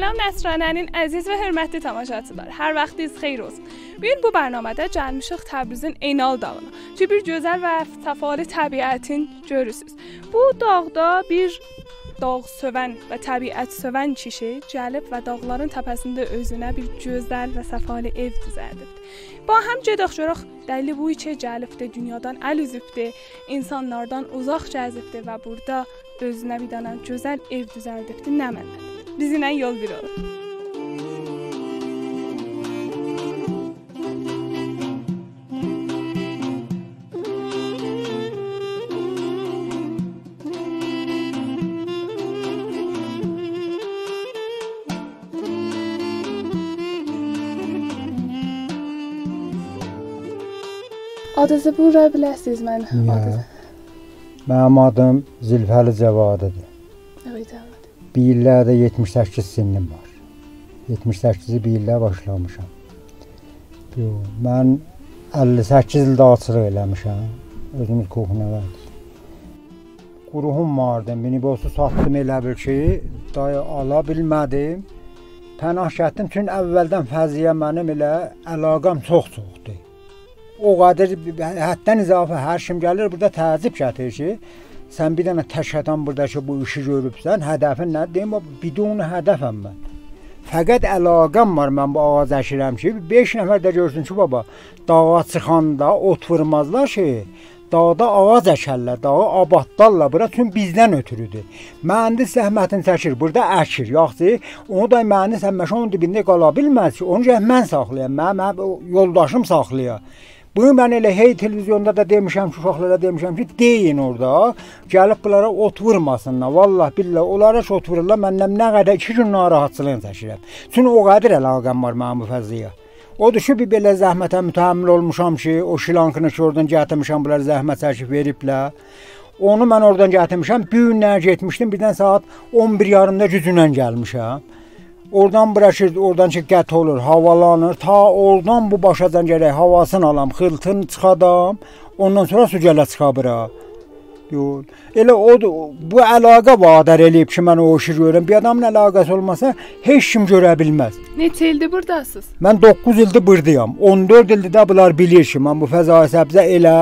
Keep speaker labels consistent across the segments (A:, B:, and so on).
A: Salam Nəsranənin əziz və hörmətli tamaşaçılar. Hər vaxtınız xeyir olsun. Bu gün bu proqramda gəlmişik Təbrizin Eynal dağına. Ki bir gözəl və səfalı təbiətin görürsüz. Bu dağda bir dağ sövən və təbiət sövən kişi gəlib və dağların təpəsində özünə bir gözəl və səfalı ev düzəldib. Ba həm gedək görək dəli bu içə gəlibdi, dünyadan əl üzübdi, insanlardan uzaq gəzibdi və burada özünə bir dənə gözəl ev düzəldibdi. Nə mənada? Bizimlə yol bir olun. Adınızı bura biləsiniz mən?
B: Mənim adım Zülfəli Cəvadıdır. Bir illərdə 78 sinnim var. 78-i bir illə başlamışam. Mən 58 ildə açılıq eləmişəm. Özümüz qohunəvərdik. Quruhum vardı. Minibusu satdım elə bil ki, dayı ala bilmədim. Pənah getdim çünki əvvəldən fəziyə mənim elə əlaqəm çox-çoxdur. O qədər həddən izafə hər kim gəlir burada təzib gətirir ki, sən bir dənə tək adam burada ki bu işi görübsən, hədəfin nədir? Deyim, bidon hədəfəm mən. Fəqət əlaqəm var mən bu ağac əkirəm ki, 5 nəfər də görsün ki, baba, dağa çıxanda ot vurmazlar ki, dağda ağac əkərlər, dağı abadlarlar. Bura çünki bizdən ötürüdür. Mühəndis zəhmətini çəkir, burada əkir, yaxşı. Onu da mühəndis həmişə onun dibində qala bilməz ki, onu mən saxlayam, mənim, mənim yoldaşım saxlayır. Bunu mən elə hey televizyonda da demişəm uşaqlara demişəm ki, deyin orada, gəlib bunlara ot vurmasınlar. Vallah billah, onlara ot vururlar. Məndən nə qədər 2 gün narahatlığını çəkirəm. Çünki o qədər əlaqəm var mənim bu fəziyə. Odur ki, bir belə zəhmətə mütəhammil olmuşam ki, o şilankını ki, oradan gətirmişəm, bunlar zəhmət çəkib veriblər. Onu mən oradan gətirmişəm. Bir günlər getmişdim, birdən saat 11 yarımda gücünə gəlmişəm. Oradan bırakır, oradan ki qət olur, havalanır. Ta oradan bu başacan gərək havasını alam, xıltını çıxadam. Ondan sonra su gələ çıxa bura. Yox. Elə o bu əlaqə vadar eləyib ki, mən o işi görürəm. Bir adamın əlaqəsi olmasa heç kim görə bilməz.
A: Neçə ildir burdasınız?
B: Mən 9 ildir burdayam. 14 ildir də bunlar bilir ki, mən bu fəzai səbzə elə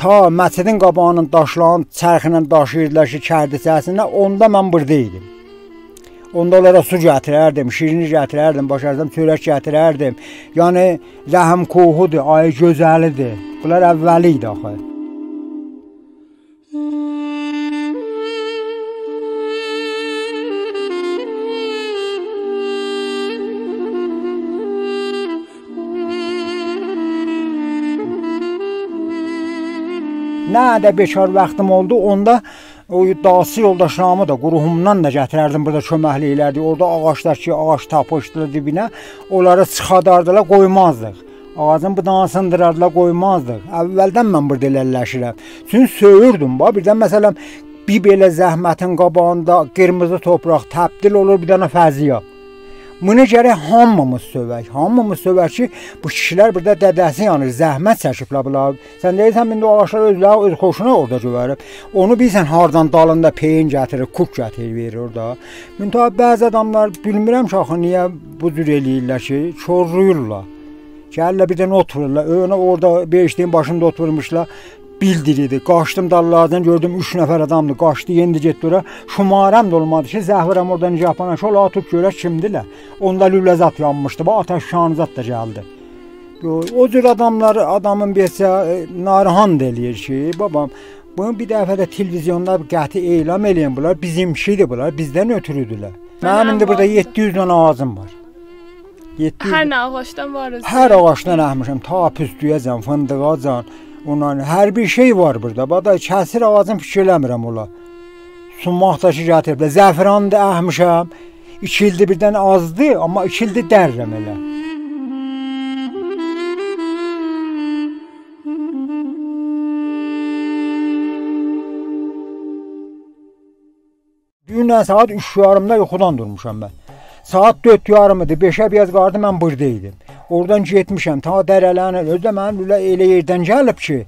B: ta məscidin qabağının daşlarını çərxlə daşıyırdılar ki, kərdi səsində, onda mən burada idim. Onda onlara su gətirərdim, şirini gətirərdim, başardım çörək gətirərdim. Yəni rəhim qohudur, ay gözəlidir. Bunlar əvvəli idi axı. Nə də bekar vaxtım oldu, onda o dağçı yoldaşlarımı da quruhumdan da gətirərdim burada köməklik elərdik. Orada ağaclar ki, ağac tapışdılar dibinə, onları çıxadardılar, qoymazdıq. Ağacın budağını sındırardılar, qoymazdıq. Əvvəldən mən burada elələşirəm. Çünki söyürdüm, bax, birdən məsələn bir belə zəhmətin qabağında qırmızı torpaq təbdil olur bir dənə fəziyə. Buna gərək hamımız sövək. Hamımız sövək ki, bu kişilər burada dədəsi yanır, zəhmət çəkiblər bunlar. Sən deyirsən indi o ağaclar özləri öz xoşuna orada görüb. Onu bilsən hardan dalında peyin gətirir, kuk gətirir verir orada. Müntəha bəzi adamlar bilmirəm ki, axı niyə bu cür eləyirlər ki, çorruyurlar. Gəlirlər bir dənə otururlar. Önə orada beşliyin başında oturmuşlar bildirirdi. Qaçdım dallardan gördüm 3 nəfər adamdı. Qaçdı, yendi getdi ora. Şumarəm də olmadı ki, zəhvərəm oradan Japona şol atıb görək kimdilər. Onda lüləzat yanmışdı. Bax atəş şanzat da gəldi. O cür adamlar adamın besə e, narahat eləyir ki, babam bunu bir dəfə də televizyonda qəti elan eləyən bunlar bizimkidir bunlar, bizdən ötürüdülər. Mənim indi burada 700 dənə ağacım var.
A: 700 Hər nə ağacdan var?
B: Hər ağacdan əhmişəm, ta püstüyəcən, fındıqacan, Ondan hər bir şey var burada. Bada kəsir ağacın fikirləmirəm ola. Sunmaqdaşı gətiriblər. Zəfran da əhmişəm. 2 ildir birdən azdı, amma 2 ildir dərrəm elə. Günə saat 3:30-da yuxudan durmuşam mən. Saat 4:30 idi. 5-ə biraz qardı mən burada idim. Oradan getmişəm ta dərələrin özdə mənim elə, elə yerdən gəlib ki,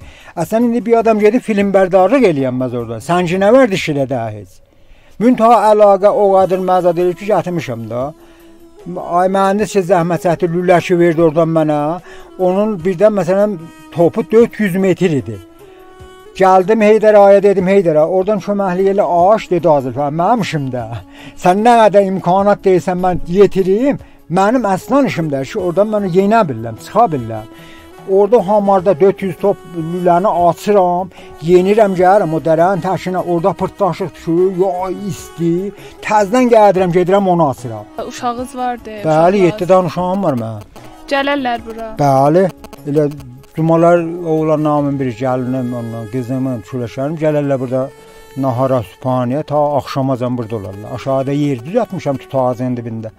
B: əsən indi bir adam gedib film bərdarlıq eləyənməz orada. Sənci nə verdi işlə də heç. Müntaha əlaqə o qədər məzə deyir ki, gətirmişəm də. ay mühəndis ki, zəhmət çəkdi, lüləşi verdi oradan mənə. Onun birdən məsələn topu 400 metr idi. Gəldim Heydər aya dedim Heydərə, oradan köməklik elə ağac dedi Azərbaycan. Mənim işimdə. Sən nə qədər imkanat deyirsən mən yetirim. Mənim əslan işimdədir ki, oradan mən yenə bilirəm, çıxa bilirəm. Orada hamarda 400 top lüləni açıram, yenirəm gəlirəm o dərənin təkinə, orada pırtdaşıq düşür, ya isti. Təzdən gəlirəm, gedirəm onu açıram.
A: Uşağınız vardı?
B: Bəli, 7 dənə uşağım var mənim.
A: Gələrlər bura.
B: Bəli, elə cumalar oğlan namın bir gəlinim, ondan qızımın, şuləşərim gələrlər burada nahara, sübhaniyə ta axşamacan burada olarlar. Aşağıda yer düzəltmişəm tutağın dibində.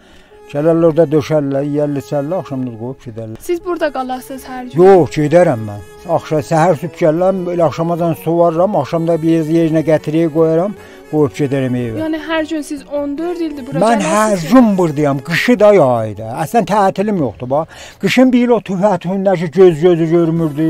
B: Gələrlər orada döşərlər, yeyərlər, içərlər, axşamdan qoyub gedərlər.
A: Siz burada qalasınız hər gün?
B: Yox, gedərəm mən. Axşam səhər sübh gəlirəm, elə axşamadan suvarıram, axşamda bir yerinə gətirib qoyaram, qoyub gedərəm evə.
A: Yəni hər gün siz 14 ildir bura
B: Mən hər gün buradayam, qışı da yayda. Əslən tətilim yoxdur bax. Qışın bir il o tüfətündəki göz gözü görmürdü.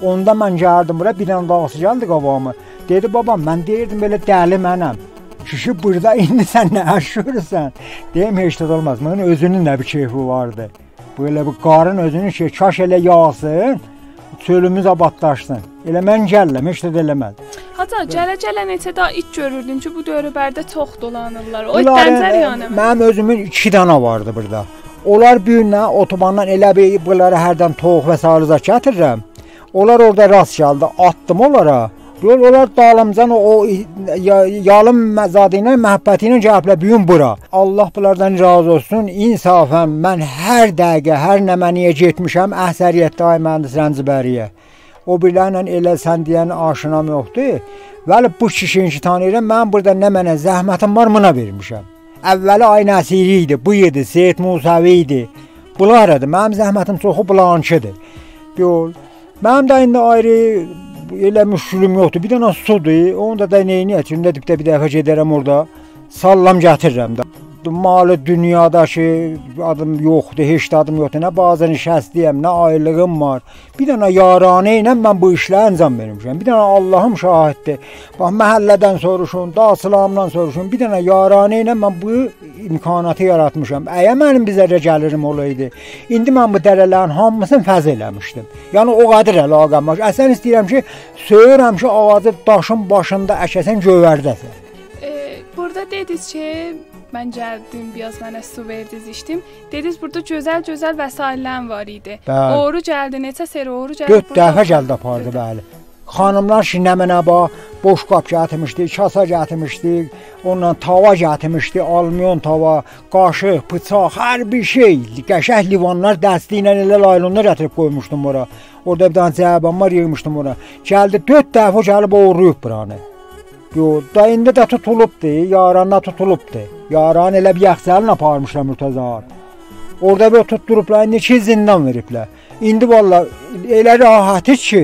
B: Onda mən gəldim bura, bir dənə dağısı gəldi qabağıma. Dedi babam, mən deyirdim belə dəli mənəm. Kişi burada indi sən nə aşırırsan? Deyim heç də olmaz. Mənim özünün də bir keyfi vardı. Böyle bu qarın özünün şey kaş elə yağsın, çölümüz abadlaşsın. Elə mən gəlirəm, heç də eləməz.
A: Hatta gələ-gələ neçə daha it görürdüm ki, bu dövrlərdə çox dolanırlar. O itlər yəni.
B: Mənim özümün 2 dənə vardı burada. Onlar bir günə otobandan elə bir bunları hərdən toyuq və sarızat gətirirəm. Onlar orada rast gəldi, atdım onlara. Gör onlar dalımcan o, o yalın məzadı ilə, məhəbbəti ilə gəliblər bu gün bura. Allah bunlardan razı olsun. İnsafən mən hər dəqiqə, hər nə məniyə getmişəm, əksəriyyətdə ay mühəndis Rəncibəriyə. O birlərlə elə sən deyən aşinam yoxdur. Vəli bu kişini ki tanıyıram, mən burada nə mənə zəhmətim var, buna vermişəm. Əvvəli Ay Nəsiri idi, bu idi, Seyid Musavi idi. Bunlar idi. Mənim zəhmətim çoxu bulançıdır. Yol. Mənim də indi ayrı elə müşkülüm yoxdur. Bir dənə sudur. Onu da da nəyini üçün dibdə bir dəfə gedərəm orada. Sallam gətirirəm də. Malı dünyadakı adım yoxdur, heç də adım yoxdur. Nə bazən şəxsliyəm, nə aylığım var. Bir dənə yaranə ilə mən bu işləri ancam vermişəm. Bir dənə Allahım şahiddir. Bax məhəllədən soruşun, dasılamdan soruşun. Bir dənə yaranə ilə mən bu imkanatı yaratmışam. Əgər mənim bizərə gəlirim olaydı, indi mən bu dərələrin hamısını fəz eləmişdim. Yəni o qədər əlaqəm var. Əsən istəyirəm ki, söyürəm ki, ağacı daşın başında əkəsən gövərdəsən.
A: E, burada dediniz ki, Mən gəldim, biraz mənə su verdiniz, içdim. Dediniz burada gözəl-gözəl vəsaitlərim var idi. Bəli. Oğru gəldi, neçə sər oğru gəldi?
B: 4 dəfə gəldi apardı, bəli. Xanımlar şinəmənə bax, boş qap gətirmişdi, kasa gətirmişdi, ondan tava gətirmişdi, alüminium tava, qaşıq, bıçaq, hər bir şey. Qəşəng livanlar dəsti ilə elə laylonlar gətirib qoymuşdum ora. Orada bir dənə cəbanlar yığmışdım ora. Gəldi 4 dəfə gəlib oğurlayıb buranı. Yox, da indi də tutulubdu, yaranla tutulubdu. Yaran elə bir yaxçalın aparmışlar Murtazar. Orada bir tutturublar, neçə zindan veriblər. İndi valla elə rahatı ki,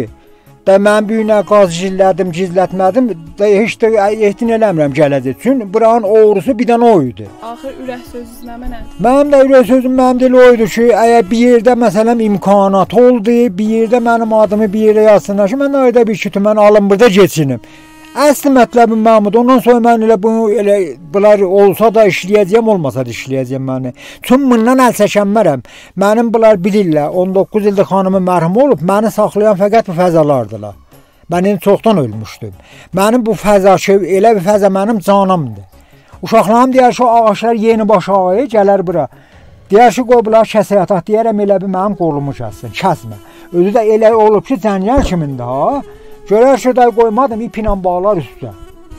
B: da mən bu günə qaz gizlədim, gizlətmədim, da heç də ehtin eləmirəm gələcək. Çünki buranın oğrusu bir dənə o idi.
A: Axır ürək sözünüz nə mənədir?
B: Mənim də ürək sözüm mənim də o idi ki, əgər bir yerdə məsələn imkanat oldu, bir yerdə mənim adımı bir yerə yazsınlar ki, mən ayda bir iki tümən alım burada keçinim. Əsli mətləbim Mahmud. Ondan sonra mən elə bunu elə bunlar olsa da işləyəcəyəm, olmasa da işləyəcəyəm məni. Çünki bundan əl çəkənmərəm. Mənim bunlar bilirlər. 19 ildir xanımı mərhum olub, məni saxlayan fəqət bu fəzalardılar. Mən indi çoxdan ölmüşdüm. Mənim bu fəza şey, elə bir fəza mənim canımdır. Uşaqlarım deyər ki, ağaçlar yeni başa ayı gələr bura. Deyər ki, qoy bunlar kəsə yataq. Deyərəm elə bir mənim qolumu kəssin, kəsmə. Özü də elə olub ki, cəngəl kimində ha. Görər ki, də qoymadım iplə bağlar üstə.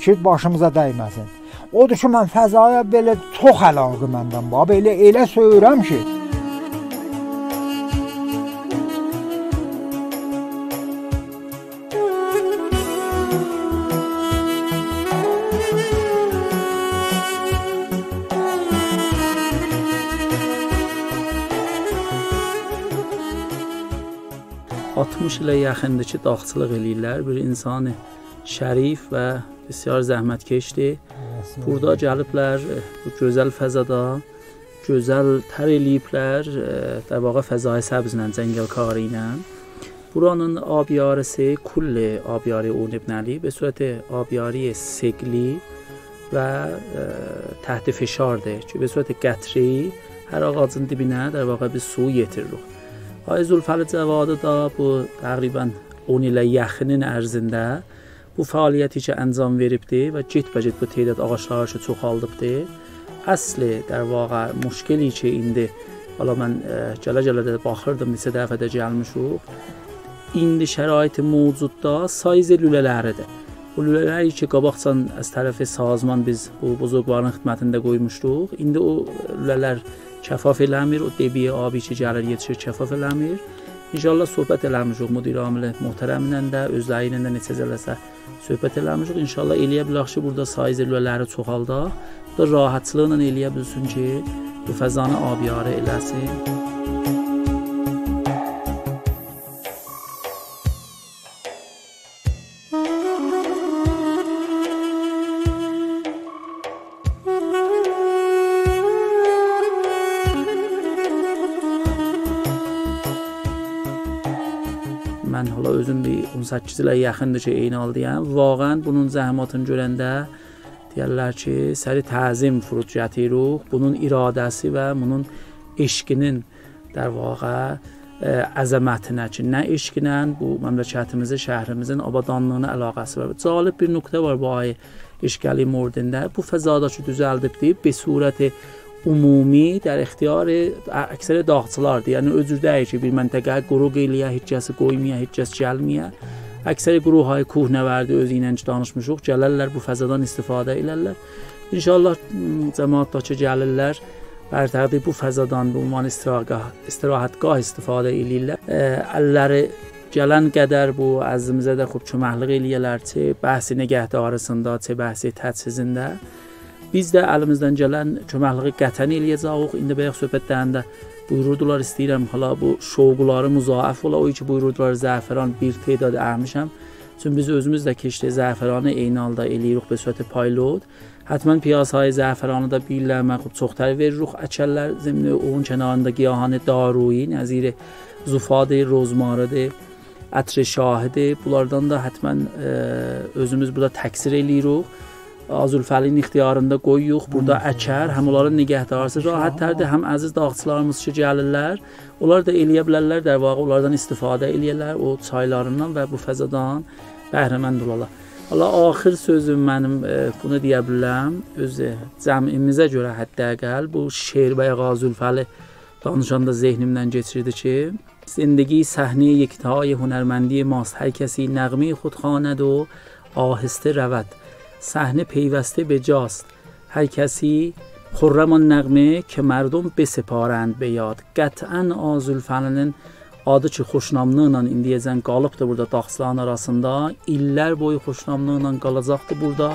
B: Ki başımıza dəyməsin. Odur ki, mən fəzaya belə çox əlaqə məndən var. Belə elə söyürəm ki,
C: 60 ilə yaxındır ki, dağçılıq eləyirlər. Bir insanı şərif və bəsir zəhmətkeşdir. Burada gəliblər bu gözəl fəzada gözəl tər eləyiblər. Dəvağa fəzai səbzlə, cəngəlkarı ilə. Buranın abiarisi kull abiari اون ابن علی به صورت آبیاری سگلی و تحت فشارده که به صورت قطری hər ağacın dibinə در bir su yetiririk. Ay Zülfəli Cəvadı da bu təqribən 10 ilə yaxının ərzində bu fəaliyyəti ki, əncam veribdi və get-bəcət bu tədad ağacları ki, çoxaldıbdı. Əsli dər vaqa müşkili ki, indi Valla mən gələ-gələ də baxırdım, neçə dəfə də gəlmişik. İndi şərait mövcudda sayz lülələridir. Bu lülələri ki, qabaqcan az tərəfi sazman biz bu buzurqların xidmətində qoymuşduq. İndi o lülələr eləmir, o debiyə abi ki, gəlir yetişir, kəfaf eləmir. İnşallah söhbət eləmişik müdir amili möhtərəmlə də, özləri ilə də neçə cələsə söhbət eləmişik. İnşallah eləyə bilərik ki, burada sayz lülələri çoxaldaq. Bu da rahatçılıqla eləyə bilsin ki, bu fəzanı abiyarə eləsin. özüm bir 18 ilə yaxındır ki, eyni aldıyam. Vağən bunun zəhmatını görəndə deyirlər ki, səri təzim furud gətiruq. Bunun iradəsi və bunun eşqinin dər vaqa əzəmətinə e, ki, nə eşqinə bu məmləkətimizin, şəhrimizin abadanlığına əlaqəsi var. Cəlib bir nöqtə var bu ay işgali mordində. Bu fəzada ki, düzəldibdi, bir surəti ümumi در اختیار əksər dağçılardır. Yəni özür deyir ki, bir məntəqə quruq eləyə, heç kəsi qoymaya, heç kəs gəlməyə. Əksər qurumhay Kuhnəvərdi özü ilə danışmışıq. Gələrlər bu fəzadan istifadə elərlər. İnşallah cəmaatdakı gəlirlər bər təqdir bu fəzadan, bu ünvan istirahgah, istirahətgah istifadə eləyirlər. Əlləri gələn qədər bu əzimizə də xub köməklik eləyirlər, çə bəhsi nigəhdarısında, çə bəhsi tədrisində. Biz də əlimizdən gələn köməkliyi qətən eləyəcəyik. İndi bayaq söhbət dəyəndə buyururdular istəyirəm hala bu şovquları müzaaf ola o ki buyururdular zəfəran bir tədad ərmişəm. Çünki biz özümüz də keçdi zəfəranı eyni halda eləyirik be sürət pilot. Həttəmən piyasaya zəfəranı da bilirlər, mən xub çoxtər veririk əkəllər zimni onun kənarında giyahanı daruyi, nəziri zufadı, rozmarıdı, ətri şahidi. Bunlardan da həttəmən e, özümüz burada təksir eləyirik. Azulfəlin ixtiyarında qoyuruq. Burada əkər, həm onların nigəhdarısı rahatlərdir, həm əziz dağçılarımız ki, gəlirlər. Onlar da eləyə bilərlər, də vaxt onlardan istifadə eləyirlər o çaylarından və bu fəzadan bəhrəmənd olarlar. Allah axır sözüm mənim e, bunu deyə bilərəm. Öz cəmimizə görə hətta-əqəl bu şeir və Azulfəli danışanda zehnimdən keçirdi ki, زندگی صحنه یکتای هنرمندی ماست هر کسی نغمه خود خواند و آهسته رود صحنه پیوسته به جاست هر کسی خرم نغمه که مردم بسپارند به yad. Qətən Azülfəninin adı ki, xoşnamlıqla indiyəcən qalıbdır burada dağçıların arasında. İllər boyu xoşnamlıqla qalacaqdır burada.